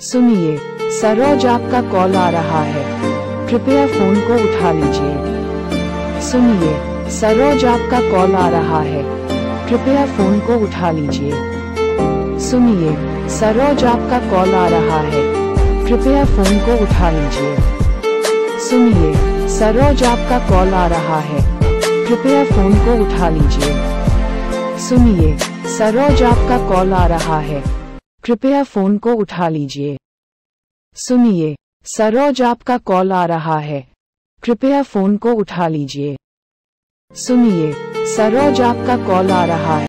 सुनिए, सरोज आपका कॉल आ रहा है। कृपया फ़ोन को उठा लीजिए। सुनिए, सरोज आपका कॉल आ रहा है। कृपया फ़ोन को उठा लीजिए। सुनिए, सरोज आपका कॉल आ रहा है। कृपया फ़ोन को उठा लीजिए। सुनिए, सरोज आपका कॉल आ रहा है। कृपया फ़ोन को उठा लीजिए। सुनिए, सरोज आपका कॉल आ रहा है। कृपया फ़ोन को उठा लीजिए। सुनिए, सरोज आपका कॉल आ रहा है। कृपया फ़ोन को उठा लीजिए। सुनिए, सरोज आपका कॉल आ रहा है।